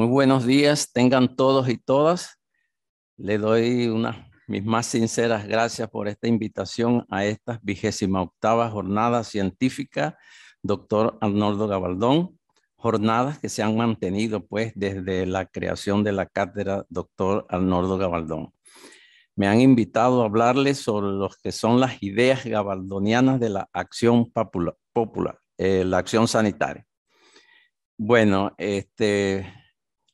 Muy buenos días, tengan todos y todas. Le doy una, mis más sinceras gracias por esta invitación a esta vigésima octava jornada científica, doctor Arnoldo Gabaldón. Jornadas que se han mantenido pues desde la creación de la cátedra doctor Arnoldo Gabaldón. Me han invitado a hablarles sobre lo que son las ideas gabaldonianas de la acción popular, eh, la acción sanitaria. Bueno, este,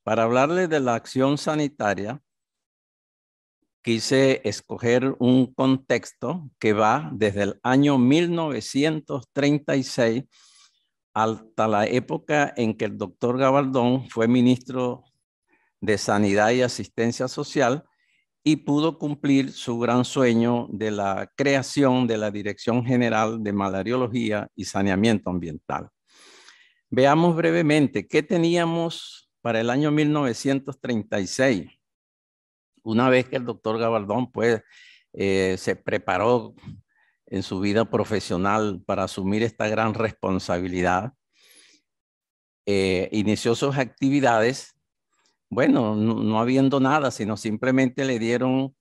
para hablarles de la acción sanitaria, quise escoger un contexto que va desde el año 1936 hasta la época en que el doctor Gabaldón fue ministro de Sanidad y Asistencia Social y pudo cumplir su gran sueño de la creación de la Dirección General de Malariología y Saneamiento Ambiental. Veamos brevemente qué teníamos para el año 1936. Una vez que el doctor Gabaldón pues, eh, se preparó en su vida profesional para asumir esta gran responsabilidad, eh, inició sus actividades, bueno, no, habiendo nada, sino simplemente le dieron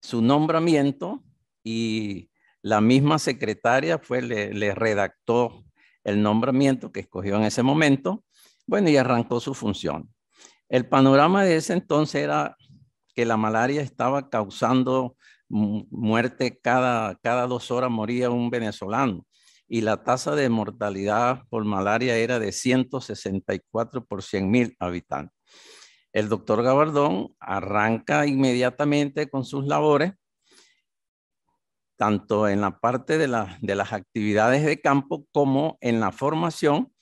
su nombramiento y la misma secretaria fue, le, le redactó el nombramiento que escogió en ese momento bueno, y arrancó su función. El panorama de ese entonces era que la malaria estaba causando muerte cada, cada dos horas moría un venezolano y la tasa de mortalidad por malaria era de 164 por 100 mil habitantes. El doctor Gabardón arranca inmediatamente con sus labores, tanto en la parte de, de las actividades de campo como en la formación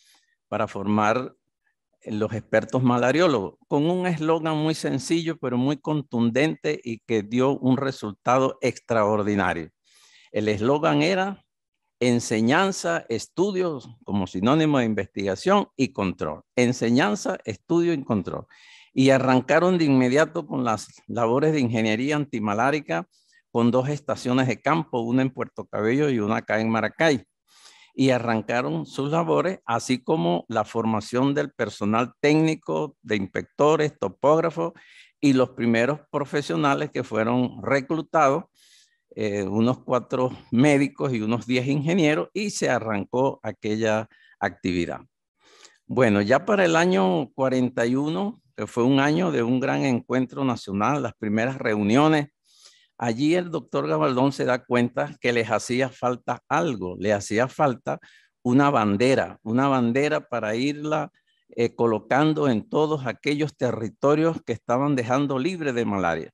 para formar los expertos malariólogos, con un eslogan muy sencillo, pero muy contundente y que dio un resultado extraordinario. El eslogan era enseñanza, estudios como sinónimo de investigación y control. Enseñanza, estudio y control. Y arrancaron de inmediato con las labores de ingeniería antimalárica con dos estaciones de campo, una en Puerto Cabello y una acá en Maracay y arrancaron sus labores, así como la formación del personal técnico, de inspectores, topógrafos y los primeros profesionales que fueron reclutados, eh, unos cuatro médicos y unos diez ingenieros, y se arrancó aquella actividad. Bueno, ya para el año 41, que fue un año de un gran encuentro nacional, las primeras reuniones Allí el doctor Gabaldón se da cuenta que les hacía falta algo, le hacía falta una bandera, una bandera para irla eh, colocando en todos aquellos territorios que estaban dejando libre de malaria.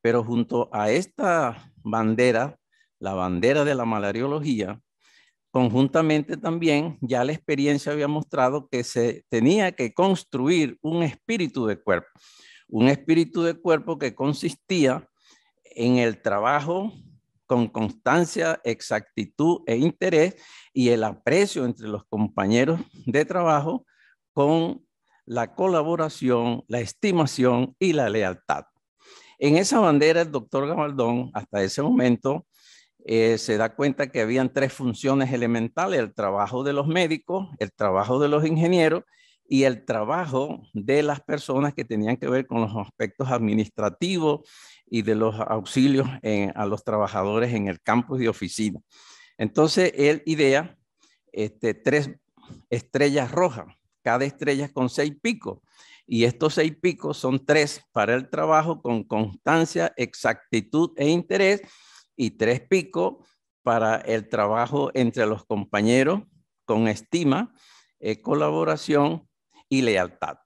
Pero junto a esta bandera, la bandera de la malariología, conjuntamente también ya la experiencia había mostrado que se tenía que construir un espíritu de cuerpo, un espíritu de cuerpo que consistía en el trabajo con constancia, exactitud e interés y el aprecio entre los compañeros de trabajo con la colaboración, la estimación y la lealtad. En esa bandera, el doctor Gabaldón, hasta ese momento, eh, se da cuenta que habían tres funciones elementales, el trabajo de los médicos, el trabajo de los ingenieros y el trabajo de las personas que tenían que ver con los aspectos administrativos y de los auxilios a los trabajadores en el campus de oficina. Entonces, él idea este, tres estrellas rojas, cada estrella con seis picos. Y estos seis picos son tres para el trabajo con constancia, exactitud e interés, y tres picos para el trabajo entre los compañeros con estima, eh, colaboración y lealtad.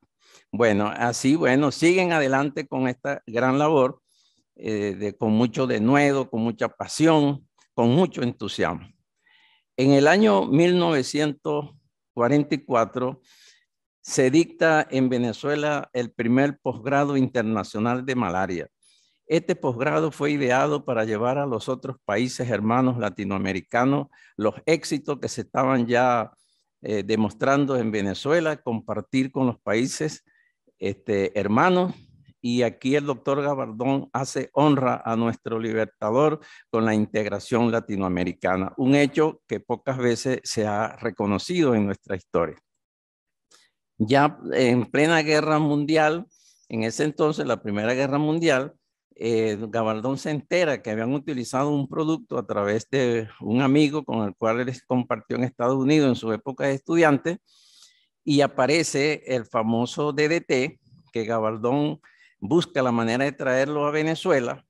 Bueno, así, bueno, siguen adelante con esta gran labor eh, de, con mucho denuedo, con mucha pasión, con mucho entusiasmo. En el año 1944 se dicta en Venezuela el primer posgrado internacional de malaria. Este posgrado fue ideado para llevar a los otros países hermanos latinoamericanos los éxitos que se estaban ya eh, demostrando en Venezuela, compartir con los países este, hermanos y aquí el doctor Gabardón hace honra a nuestro libertador con la integración latinoamericana, un hecho que pocas veces se ha reconocido en nuestra historia. Ya en plena guerra mundial, en ese entonces, la Primera Guerra Mundial, eh, se entera que habían utilizado un producto a través de un amigo con el cual él compartió en Estados Unidos en su época de estudiante y aparece el famoso DDT que Gabaldón busca la manera de traerlo a Venezuela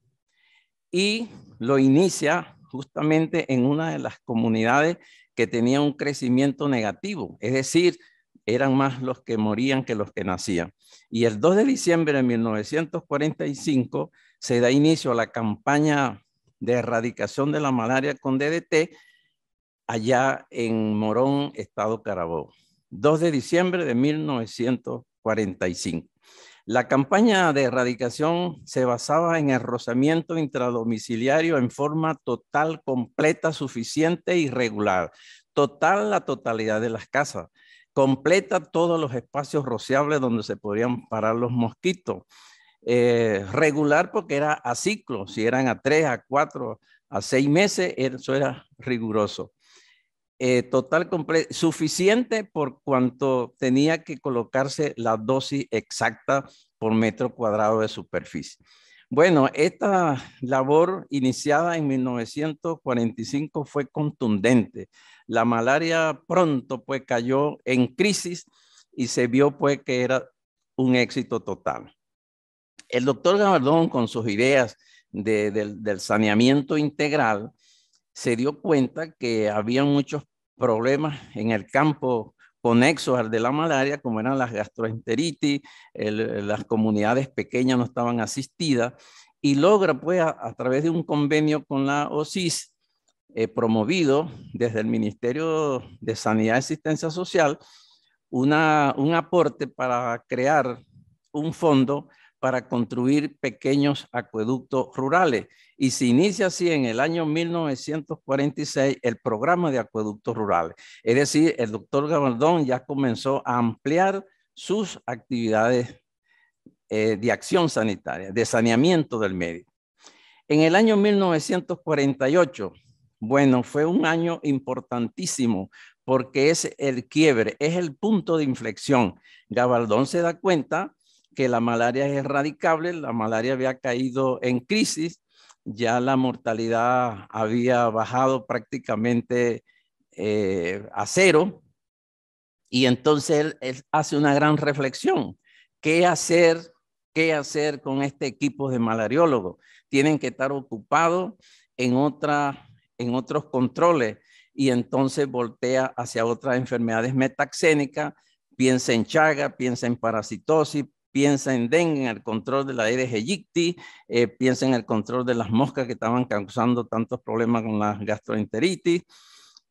y lo inicia justamente en una de las comunidades que tenía un crecimiento negativo, es decir, eran más los que morían que los que nacían. Y el 2 de diciembre de 1945 se da inicio a la campaña de erradicación de la malaria con DDT allá en Morón, Estado Carabobo. 2 de diciembre de 1945. La campaña de erradicación se basaba en el rozamiento intradomiciliario en forma total, completa, suficiente y regular. Total la totalidad de las casas. Completa todos los espacios rociables donde se podían parar los mosquitos. Eh, regular porque era a ciclo, si eran a tres, a cuatro, a seis meses, eso era riguroso. Eh, total, suficiente por cuanto tenía que colocarse la dosis exacta por metro cuadrado de superficie. Bueno, esta labor iniciada en 1945 fue contundente. La malaria pronto pues cayó en crisis y se vio pues que era un éxito total. El doctor Gabardón con sus ideas del saneamiento integral se dio cuenta que había muchos problemas en el campo conexos al de la malaria, como eran las gastroenteritis, las comunidades pequeñas no estaban asistidas, y logra, pues, a, través de un convenio con la OSIS, eh, promovido desde el Ministerio de Sanidad y Asistencia Social, una, un aporte para crear un fondo para construir pequeños acueductos rurales. Y se inicia así en el año 1946 el programa de acueductos rurales. Es decir, el doctor Gabaldón ya comenzó a ampliar sus actividades eh, de acción sanitaria, de saneamiento del medio. En el año 1948, bueno, fue un año importantísimo porque es el quiebre, es el punto de inflexión. Gabaldón se da cuenta que la malaria es erradicable, la malaria había caído en crisis, ya la mortalidad había bajado prácticamente eh, a cero, y entonces él, hace una gran reflexión. ¿Qué hacer? ¿Qué hacer con este equipo de malariólogos? Tienen que estar ocupados en, otra, en otros controles y entonces voltea hacia otras enfermedades metaxénicas, piensa en chaga, piensa en parasitosis, piensa en dengue, en el control de la Aedes aegypti, eh, piensa en el control de las moscas que estaban causando tantos problemas con la gastroenteritis,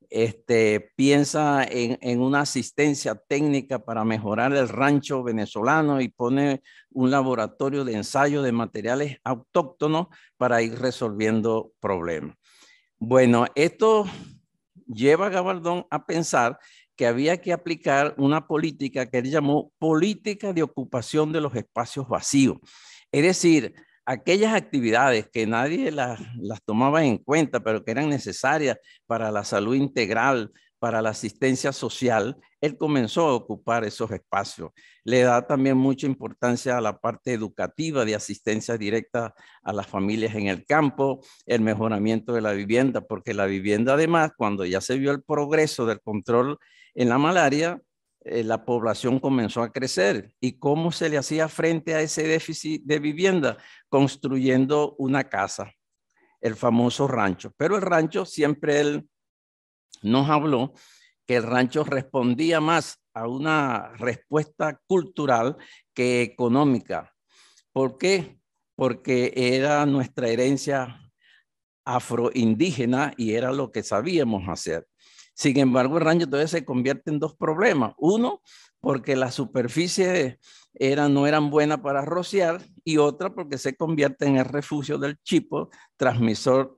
este, piensa en, en, una asistencia técnica para mejorar el rancho venezolano y pone un laboratorio de ensayo de materiales autóctonos para ir resolviendo problemas. Bueno, esto lleva a Gabaldón a pensar que había que aplicar una política que él llamó política de ocupación de los espacios vacíos. Es decir, aquellas actividades que nadie las, tomaba en cuenta, pero que eran necesarias para la salud integral, para la asistencia social, él comenzó a ocupar esos espacios. Le da también mucha importancia a la parte educativa de asistencia directa a las familias en el campo, el mejoramiento de la vivienda, porque la vivienda además, cuando ya se vio el progreso del control en la malaria, eh, la población comenzó a crecer. ¿Y cómo se le hacía frente a ese déficit de vivienda? Construyendo una casa, el famoso rancho. Pero el rancho siempre él nos habló que el rancho respondía más a una respuesta cultural que económica. ¿Por qué? Porque era nuestra herencia afroindígena y era lo que sabíamos hacer. Sin embargo, el rancho todavía se convierte en dos problemas. Uno, porque las superficies eran, no eran buenas para rociar y otra porque se convierte en el refugio del chipo transmisor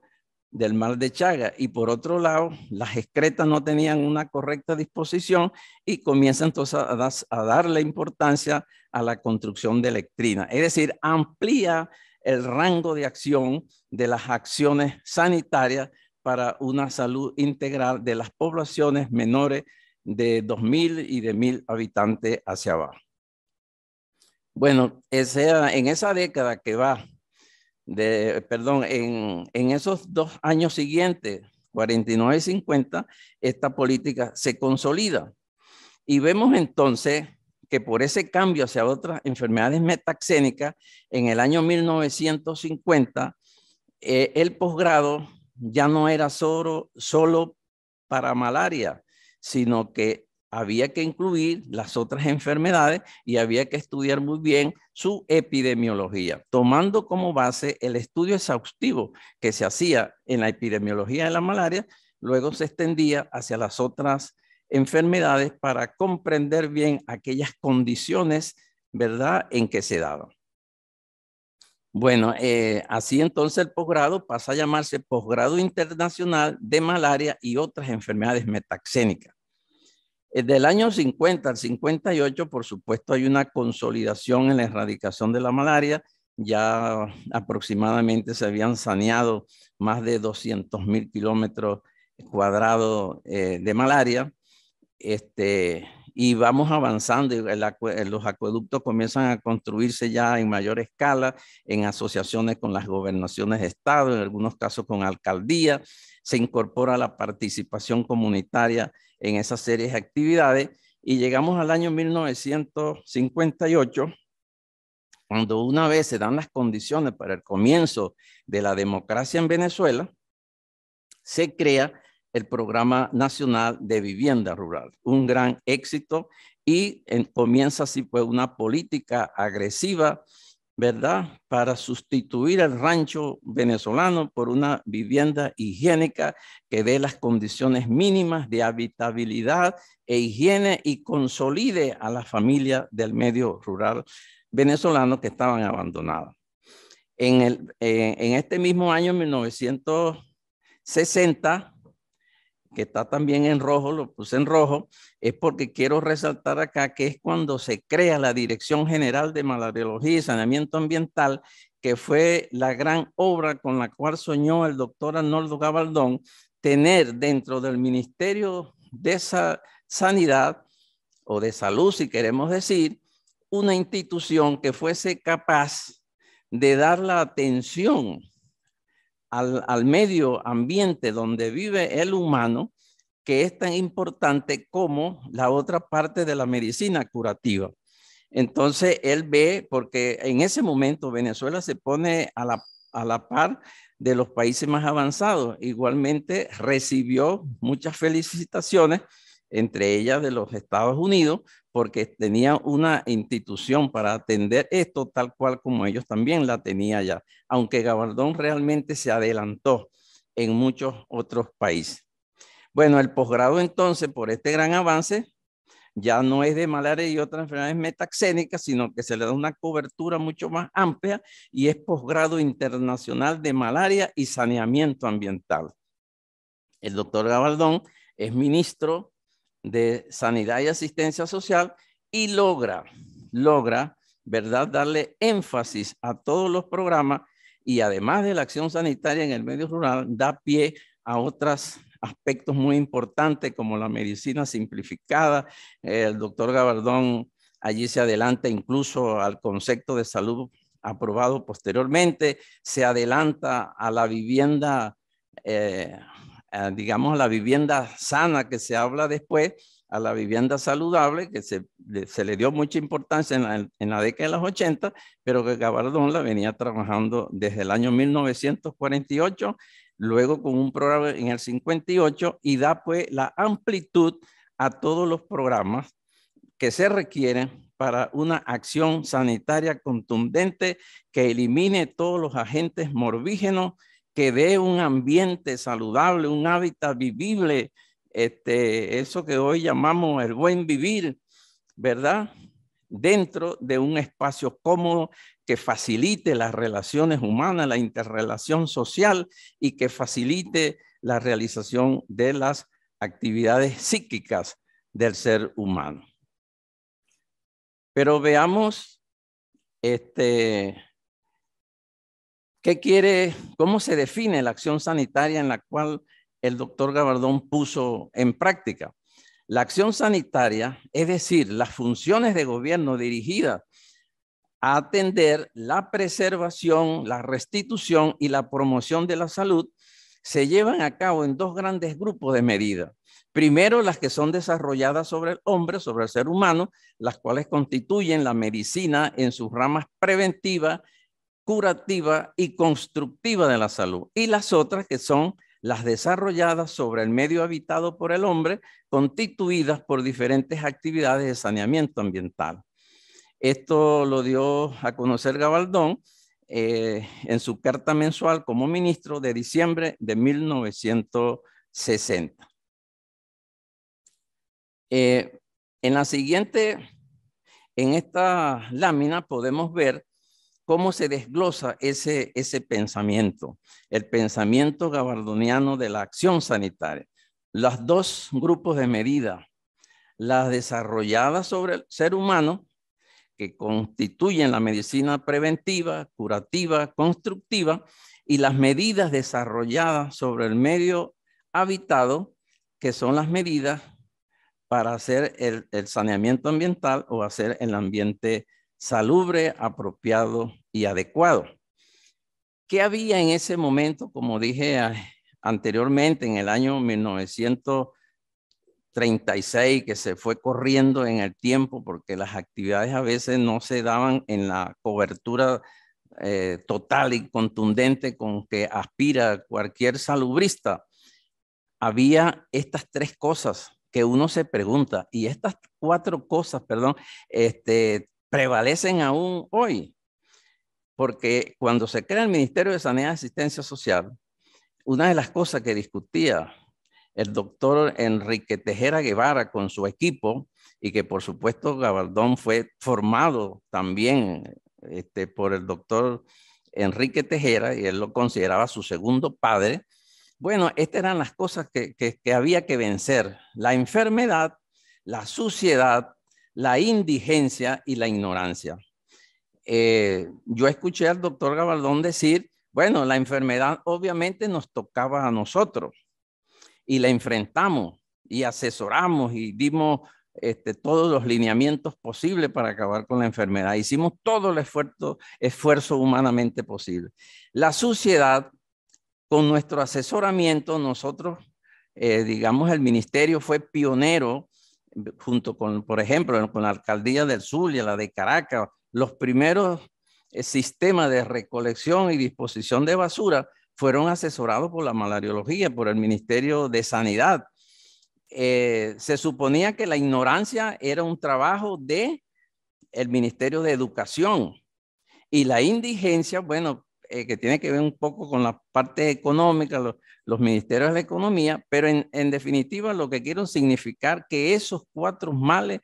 del mal de Chaga. Y por otro lado, las excretas no tenían una correcta disposición y comienza entonces a, a darle importancia a la construcción de electrina. Es decir, amplía el rango de acción de las acciones sanitarias para una salud integral de las poblaciones menores de 2.000 y de 1.000 habitantes hacia abajo. Bueno, en esa década que va, de, perdón, en, en esos dos años siguientes, 49 y 50, esta política se consolida. Y vemos entonces que por ese cambio hacia otras enfermedades metaxénicas, en el año 1950, eh, el posgrado ya no era solo, solo para malaria, sino que había que incluir las otras enfermedades y había que estudiar muy bien su epidemiología, tomando como base el estudio exhaustivo que se hacía en la epidemiología de la malaria, luego se extendía hacia las otras enfermedades para comprender bien aquellas condiciones, ¿verdad?, en que se daban. Bueno, eh, así entonces el posgrado pasa a llamarse Posgrado Internacional de Malaria y otras enfermedades metaxénicas. Desde el año 50 al 58, por supuesto, hay una consolidación en la erradicación de la malaria. Ya aproximadamente se habían saneado más de 200 mil kilómetros cuadrados eh, de malaria. Este, y vamos avanzando y los acueductos comienzan a construirse ya en mayor escala en asociaciones con las gobernaciones de estado, en algunos casos con alcaldía, se incorpora la participación comunitaria en esas series de actividades y llegamos al año 1958 cuando una vez se dan las condiciones para el comienzo de la democracia en Venezuela, se crea el Programa Nacional de Vivienda Rural, un gran éxito y comienza así pues una política agresiva, ¿verdad? Para sustituir el rancho venezolano por una vivienda higiénica que dé las condiciones mínimas de habitabilidad e higiene y consolide a la familia del medio rural venezolano que estaban abandonadas. En, el, eh, en este mismo año, 1960, que está también en rojo, lo puse en rojo, es porque quiero resaltar acá que es cuando se crea la Dirección General de Malariología y Saneamiento Ambiental, que fue la gran obra con la cual soñó el doctor Arnoldo Gabaldón tener dentro del Ministerio de esa Sanidad o de Salud, si queremos decir, una institución que fuese capaz de dar la atención al, medio ambiente donde vive el humano, que es tan importante como la otra parte de la medicina curativa. Entonces, él ve, porque en ese momento Venezuela se pone a la, a la par de los países más avanzados. Igualmente recibió muchas felicitaciones, entre ellas de los Estados Unidos, porque tenía una institución para atender esto tal cual como ellos también la tenían ya, aunque Gabardón realmente se adelantó en muchos otros países. Bueno, el posgrado entonces, por este gran avance, ya no es de malaria y otras enfermedades metaxénicas, sino que se le da una cobertura mucho más amplia y es posgrado internacional de malaria y saneamiento ambiental. El doctor Gabaldón es ministro de Sanidad y Asistencia Social y logra, logra, ¿verdad?, darle énfasis a todos los programas y además de la acción sanitaria en el medio rural, da pie a otros aspectos muy importantes como la medicina simplificada. El doctor Gabardón allí se adelanta incluso al concepto de salud aprobado posteriormente, se adelanta a la vivienda eh, digamos, la vivienda sana que se habla después, a la vivienda saludable, que se, se le dio mucha importancia en la, en la, década de los 80, pero que Gabardón la venía trabajando desde el año 1948, luego con un programa en el 58 y da pues la amplitud a todos los programas que se requieren para una acción sanitaria contundente que elimine todos los agentes morbígenos que dé un ambiente saludable, un hábitat vivible, este, eso que hoy llamamos el buen vivir, ¿verdad? Dentro de un espacio cómodo que facilite las relaciones humanas, la interrelación social y que facilite la realización de las actividades psíquicas del ser humano. Pero veamos este, ¿Qué quiere, cómo se define la acción sanitaria en la cual el doctor Gabardón puso en práctica? La acción sanitaria, es decir, las funciones de gobierno dirigidas a atender la preservación, la restitución y la promoción de la salud, se llevan a cabo en dos grandes grupos de medidas. Primero, las que son desarrolladas sobre el hombre, sobre el ser humano, las cuales constituyen la medicina en sus ramas preventiva, curativa y constructiva de la salud. Y las otras que son las desarrolladas sobre el medio habitado por el hombre, constituidas por diferentes actividades de saneamiento ambiental. Esto lo dio a conocer Gabaldón eh, en su carta mensual como ministro de diciembre de 1960. Eh, en la siguiente, en esta lámina podemos ver cómo se desglosa ese, ese pensamiento, el pensamiento gabardoniano de la acción sanitaria. Los dos grupos de medidas, las desarrolladas sobre el ser humano, que constituyen la medicina preventiva, curativa, constructiva, y las medidas desarrolladas sobre el medio habitado, que son las medidas para hacer el, saneamiento ambiental o hacer el ambiente salubre, apropiado y adecuado. ¿Qué había en ese momento? Como dije anteriormente, en el año 1936, que se fue corriendo en el tiempo porque las actividades a veces no se daban en la cobertura eh, total y contundente con que aspira cualquier salubrista. Había estas tres cosas que uno se pregunta, y estas cuatro cosas, perdón, este, prevalecen aún hoy, porque cuando se crea el Ministerio de Sanidad y Asistencia Social, una de las cosas que discutía el doctor Enrique Tejera Guevara con su equipo, y que por supuesto Gabaldón fue formado también este, por el doctor Enrique Tejera, y él lo consideraba su segundo padre, bueno, estas eran las cosas que, había que vencer. La enfermedad, la suciedad, la indigencia y la ignorancia. Eh, yo escuché al doctor Gabaldón decir, bueno, la enfermedad obviamente nos tocaba a nosotros y la enfrentamos y asesoramos y dimos este, todos los lineamientos posibles para acabar con la enfermedad. Hicimos todo el esfuerzo, esfuerzo humanamente posible. La suciedad con nuestro asesoramiento, nosotros, eh, digamos, el ministerio fue pionero junto con, por ejemplo, con la alcaldía del Zulia, la de Caracas, los primeros eh, sistemas de recolección y disposición de basura fueron asesorados por la malariología, por el Ministerio de Sanidad. Eh, se suponía que la ignorancia era un trabajo de el Ministerio de Educación y la indigencia, bueno, eh, que tiene que ver un poco con la parte económica, los ministerios de economía, pero en, definitiva lo que quiero significar que esos cuatro males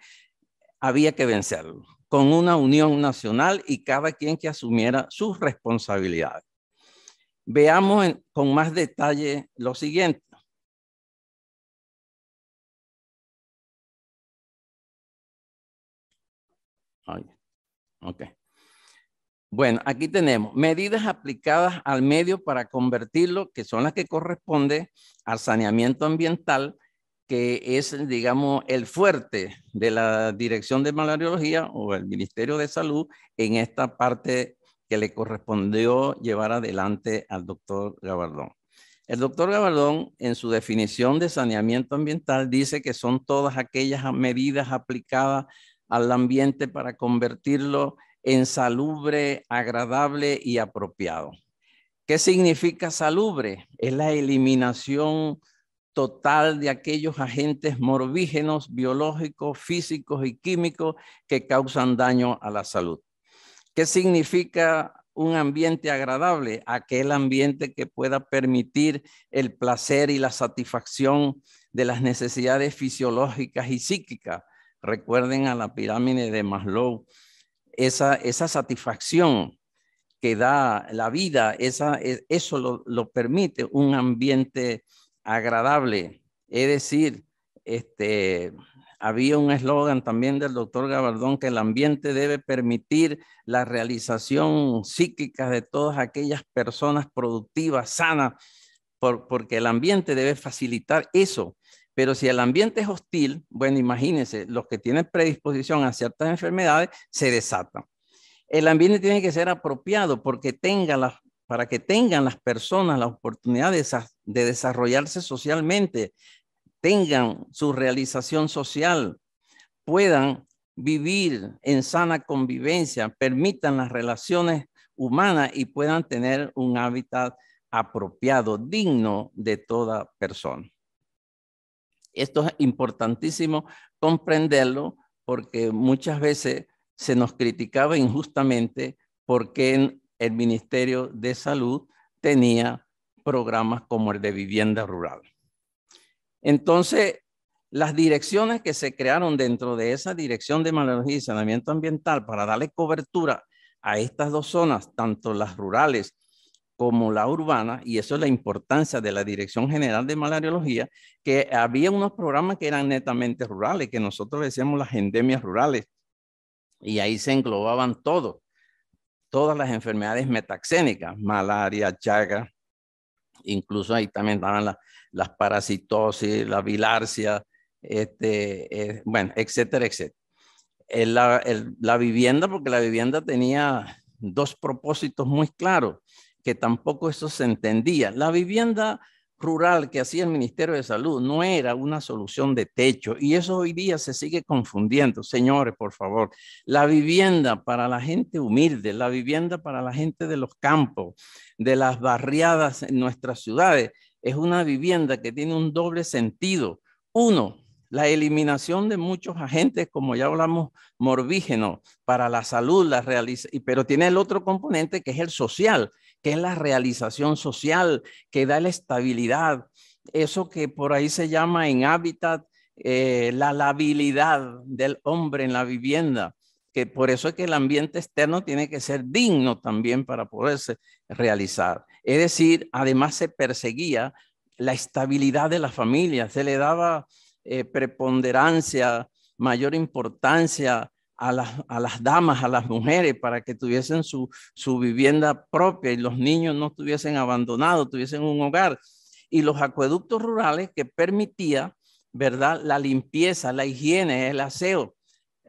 había que vencerlos con una unión nacional y cada quien que asumiera sus responsabilidades. Veamos con más detalle lo siguiente. Ay, ok. Bueno, aquí tenemos medidas aplicadas al medio para convertirlo, que son las que corresponden al saneamiento ambiental, que es, digamos, el fuerte de la Dirección de Malariología o el Ministerio de Salud en esta parte que le correspondió llevar adelante al doctor Gabardón. El doctor Gabardón, en su definición de saneamiento ambiental, dice que son todas aquellas medidas aplicadas al ambiente para convertirlo en salubre, agradable y apropiado. ¿Qué significa salubre? Es la eliminación total de aquellos agentes morbígenos, biológicos, físicos y químicos que causan daño a la salud. ¿Qué significa un ambiente agradable? Aquel ambiente que pueda permitir el placer y la satisfacción de las necesidades fisiológicas y psíquicas. Recuerden a la pirámide de Maslow, esa, esa satisfacción que da la vida, esa, e, eso lo, lo permite un ambiente agradable. Es decir, este, había un eslogan también del doctor Gabardón que el ambiente debe permitir la realización psíquica de todas aquellas personas productivas, sanas, por, porque el ambiente debe facilitar eso, Pero si el ambiente es hostil, bueno, imagínense, los que tienen predisposición a ciertas enfermedades se desatan. El ambiente tiene que ser apropiado porque tenga para que tengan las personas la oportunidad de, de desarrollarse socialmente, tengan su realización social, puedan vivir en sana convivencia, permitan las relaciones humanas y puedan tener un hábitat apropiado, digno de toda persona. Esto es importantísimo comprenderlo porque muchas veces se nos criticaba injustamente porque el Ministerio de Salud tenía programas como el de vivienda rural. Entonces, las direcciones que se crearon dentro de esa dirección de malología y saneamiento ambiental para darle cobertura a estas dos zonas, tanto las rurales como la urbana, y eso es la importancia de la Dirección General de Malariología, que había unos programas que eran netamente rurales, que nosotros decíamos las endemias rurales, y ahí se englobaban todo, todas las enfermedades metaxénicas, malaria, chaga, incluso ahí también estaban las parasitosis, la bilarcia, este, eh, bueno, etcétera, etcétera. la, la vivienda, porque la vivienda tenía dos propósitos muy claros, que tampoco eso se entendía. La vivienda rural que hacía el Ministerio de Salud no era una solución de techo y eso hoy día se sigue confundiendo. Señores, por favor, la vivienda para la gente humilde, la vivienda para la gente de los campos, de las barriadas en nuestras ciudades, es una vivienda que tiene un doble sentido. Uno, la eliminación de muchos agentes, como ya hablamos, morbígenos para la salud, la realiza, pero tiene el otro componente que es el social, que es la realización social, que da la estabilidad, eso que por ahí se llama en hábitat eh, la labilidad del hombre en la vivienda, que por eso es que el ambiente externo tiene que ser digno también para poderse realizar. Es decir, además se perseguía la estabilidad de la familia, se le daba eh, preponderancia, mayor importancia a las, damas, a las mujeres, para que tuviesen su, vivienda propia y los niños no estuviesen abandonados, tuviesen un hogar. Y los acueductos rurales que permitía, ¿verdad? La limpieza, la higiene, el aseo.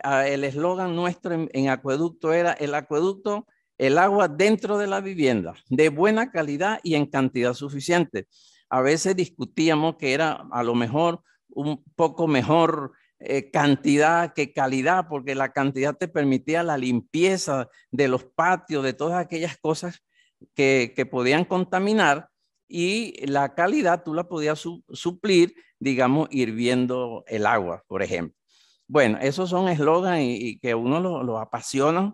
Ah, el eslogan nuestro en acueducto era el acueducto, el agua dentro de la vivienda, de buena calidad y en cantidad suficiente. A veces discutíamos que era a lo mejor un poco mejor eh, cantidad que calidad, porque la cantidad te permitía la limpieza de los patios, de todas aquellas cosas que, podían contaminar y la calidad tú la podías suplir, digamos, hirviendo el agua, por ejemplo. Bueno, esos son eslogans y, que uno lo, lo apasiona,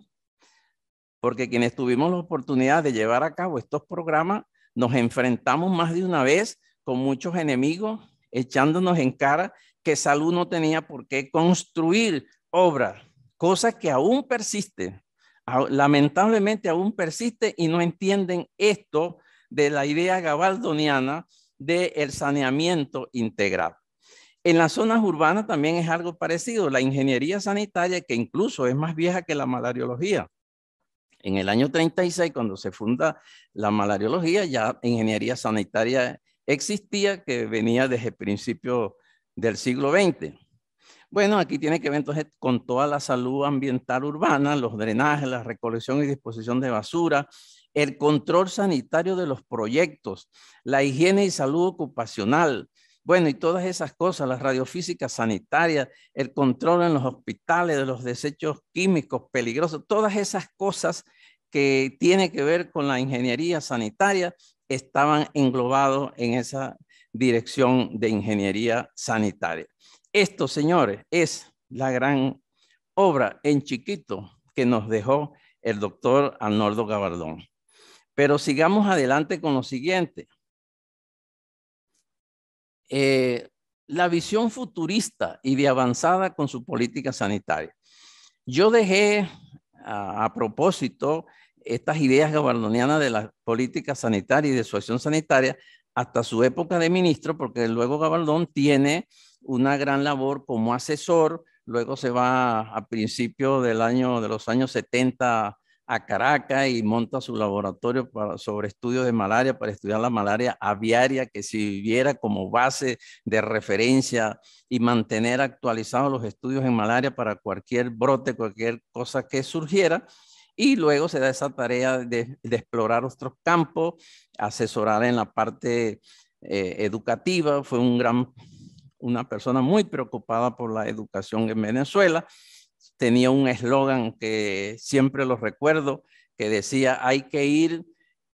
porque quienes tuvimos la oportunidad de llevar a cabo estos programas, nos enfrentamos más de una vez con muchos enemigos echándonos en cara que salud no tenía por qué construir obras, cosa que aún persiste, lamentablemente aún persiste y no entienden esto de la idea gabaldoniana del saneamiento integral. En las zonas urbanas también es algo parecido, la ingeniería sanitaria, que incluso es más vieja que la malariología. En el año 36, cuando se funda la malariología, ya ingeniería sanitaria existía que venía desde el principio del siglo XX. Bueno, aquí tiene que ver con toda la salud ambiental urbana, los drenajes, la recolección y disposición de basura, el control sanitario de los proyectos, la higiene y salud ocupacional, bueno, y todas esas cosas, la radiofísica sanitaria, el control en los hospitales de los desechos químicos peligrosos, todas esas cosas que tiene que ver con la ingeniería sanitaria estaban englobados en esa dirección de ingeniería sanitaria. Esto, señores, es la gran obra en chiquito que nos dejó el doctor Arnoldo Gabardón. Pero sigamos adelante con lo siguiente. Eh, la visión futurista y de avanzada con su política sanitaria. Yo dejé a propósito estas ideas gabardonianas de la política sanitaria y de su acción sanitaria hasta su época de ministro, porque luego Gabaldón tiene una gran labor como asesor, luego se va a principios del año, de los años 70 a Caracas y monta su laboratorio sobre estudios de malaria para estudiar la malaria aviaria que sirviera como base de referencia y mantener actualizados los estudios en malaria para cualquier brote, cualquier cosa que surgiera. Y luego se da esa tarea de, explorar otros campos, asesorar en la parte eh, educativa. Fue un gran, una persona muy preocupada por la educación en Venezuela tenía un eslogan que siempre lo recuerdo, que decía, hay que ir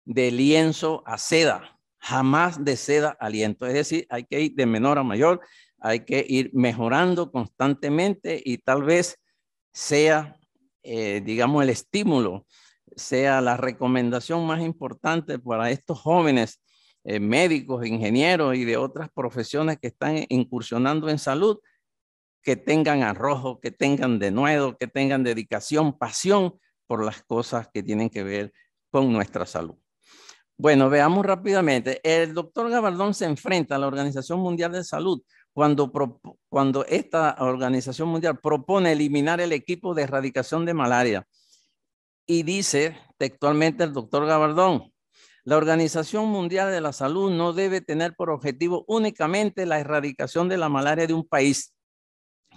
de lienzo a seda, jamás de seda a lienzo. Es decir, hay que ir de menor a mayor, hay que ir mejorando constantemente y tal vez sea, eh, digamos, el estímulo, sea la recomendación más importante para estos jóvenes eh, médicos, ingenieros y de otras profesiones que están incursionando en salud, que tengan arrojo, que tengan denuedo, que tengan dedicación, pasión por las cosas que tienen que ver con nuestra salud. Bueno, veamos rápidamente. El doctor Gabaldón se enfrenta a la Organización Mundial de Salud cuando, esta Organización Mundial propone eliminar el equipo de erradicación de malaria. Y dice textualmente el doctor Gabaldón, la Organización Mundial de la Salud no debe tener por objetivo únicamente la erradicación de la malaria de un país,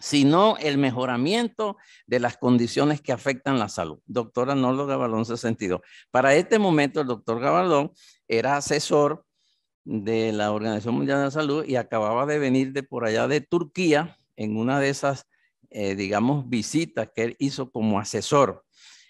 sino el mejoramiento de las condiciones que afectan la salud. Doctor Arnoldo Gabaldón 62. Para este momento, el doctor Gabaldón era asesor de la Organización Mundial de la Salud y acababa de venir de por allá de Turquía en una de esas, eh, digamos, visitas que él hizo como asesor.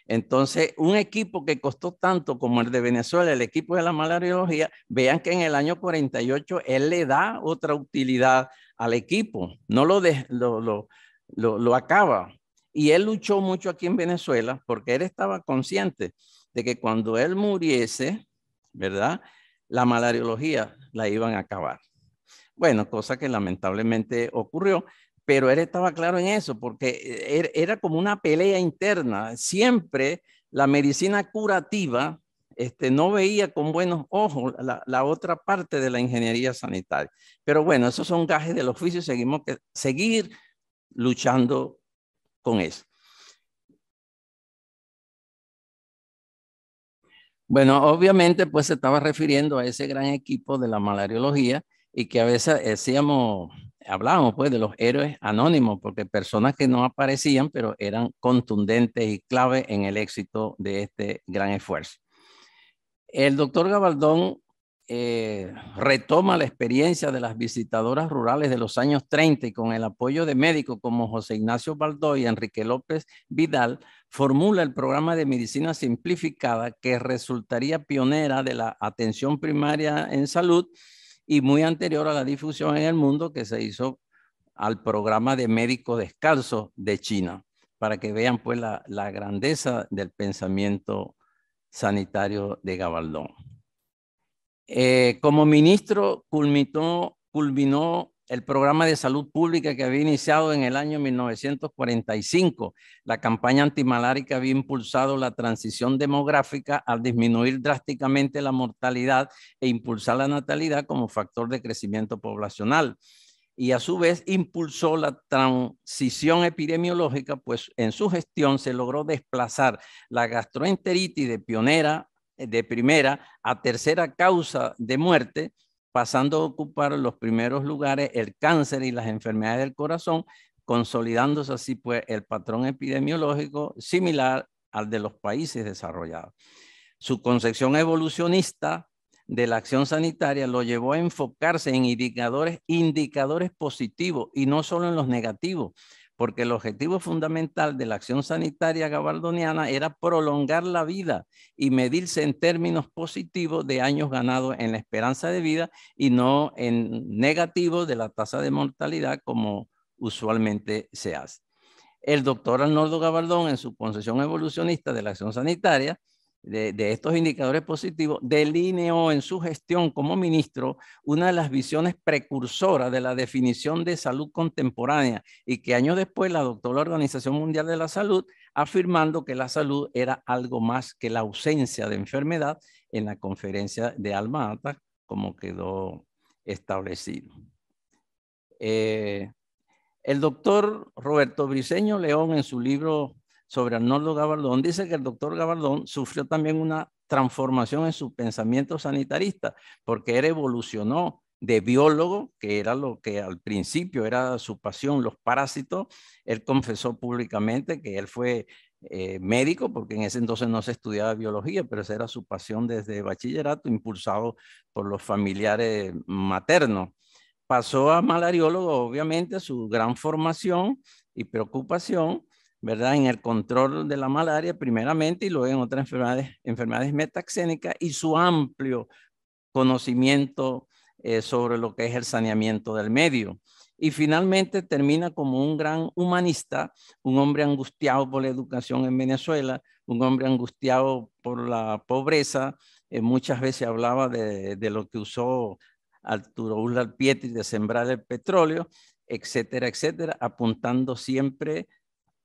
Entonces, un equipo que costó tanto como el de Venezuela, el equipo de la malariología, vean que en el año 48 él le da otra utilidad al equipo, no lo, de, lo, lo, lo, acaba. Y él luchó mucho aquí en Venezuela porque él estaba consciente de que cuando él muriese, ¿verdad? La malariología la iban a acabar. Bueno, cosa que lamentablemente ocurrió, pero él estaba claro en eso porque era como una pelea interna. Siempre la medicina curativa este, no veía con buenos ojos la, otra parte de la ingeniería sanitaria. Pero bueno, esos son gajes del oficio seguimos que seguir luchando con eso. Bueno, obviamente pues se estaba refiriendo a ese gran equipo de la malariología y que a veces decíamos, hablábamos pues de los héroes anónimos, porque personas que no aparecían, pero eran contundentes y clave en el éxito de este gran esfuerzo. El doctor Gabaldón eh, retoma la experiencia de las visitadoras rurales de los años 30 y con el apoyo de médicos como José Ignacio Baldó y Enrique López Vidal, formula el programa de medicina simplificada que resultaría pionera de la atención primaria en salud y muy anterior a la difusión en el mundo que se hizo al programa de médico descalzo de China, para que vean pues la, la grandeza del pensamiento sanitario de Gabaldón. Eh, como ministro culminó, el programa de salud pública que había iniciado en el año 1945. La campaña antimalárica había impulsado la transición demográfica al disminuir drásticamente la mortalidad e impulsar la natalidad como factor de crecimiento poblacional y a su vez impulsó la transición epidemiológica, pues en su gestión se logró desplazar la gastroenteritis de pionera, de primera a tercera causa de muerte, pasando a ocupar los primeros lugares el cáncer y las enfermedades del corazón, consolidándose así pues el patrón epidemiológico similar al de los países desarrollados. Su concepción evolucionista de la acción sanitaria lo llevó a enfocarse en indicadores, indicadores positivos y no solo en los negativos, porque el objetivo fundamental de la acción sanitaria gabaldoniana era prolongar la vida y medirse en términos positivos de años ganados en la esperanza de vida y no en negativos de la tasa de mortalidad como usualmente se hace. El doctor Arnoldo Gabaldón, en su concesión evolucionista de la acción sanitaria, de, estos indicadores positivos, delineó en su gestión como ministro una de las visiones precursoras de la definición de salud contemporánea y que años después la adoptó la Organización Mundial de la Salud, afirmando que la salud era algo más que la ausencia de enfermedad en la conferencia de Alma Ata, como quedó establecido. Eh, el doctor Roberto Briceño León en su libro sobre Arnoldo Gabaldón, dice que el doctor Gabaldón sufrió también una transformación en su pensamiento sanitarista, porque él evolucionó de biólogo, que era lo que al principio era su pasión, los parásitos. Él confesó públicamente que él fue eh, médico, porque en ese entonces no se estudiaba biología, pero esa era su pasión desde bachillerato, impulsado por los familiares maternos. Pasó a malariólogo, obviamente, su gran formación y preocupación, ¿verdad? En el control de la malaria primeramente y luego en otras enfermedades, enfermedades metaxénicas y su amplio conocimiento eh, sobre lo que es el saneamiento del medio. Y finalmente termina como un gran humanista, un hombre angustiado por la educación en Venezuela, un hombre angustiado por la pobreza. Eh, muchas veces hablaba de, lo que usó Arturo Uslar Pietri de sembrar el petróleo, etcétera, etcétera, apuntando siempre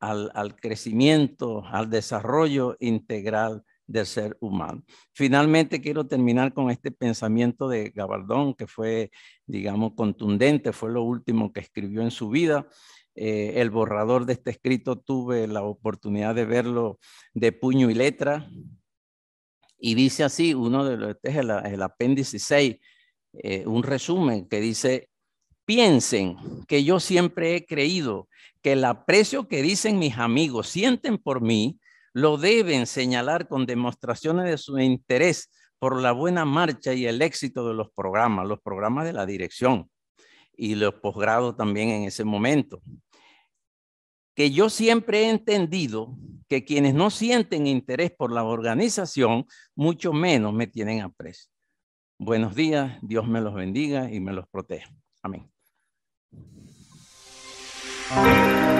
al, al crecimiento, al desarrollo integral del ser humano. Finalmente quiero terminar con este pensamiento de Gabaldón, que fue, digamos, contundente, fue lo último que escribió en su vida. Eh, el borrador de este escrito tuve la oportunidad de verlo de puño y letra. Y dice así, uno de los, este es el, apéndice 6, eh, un resumen que dice, piensen que yo siempre he creído que el aprecio que dicen mis amigos sienten por mí lo deben señalar con demostraciones de su interés por la buena marcha y el éxito de los programas, los programas de la dirección y los posgrados también en ese momento. Que yo siempre he entendido que quienes no sienten interés por la organización, mucho menos me tienen aprecio. Buenos días, Dios me los bendiga y me los proteja. Amén. Thank you.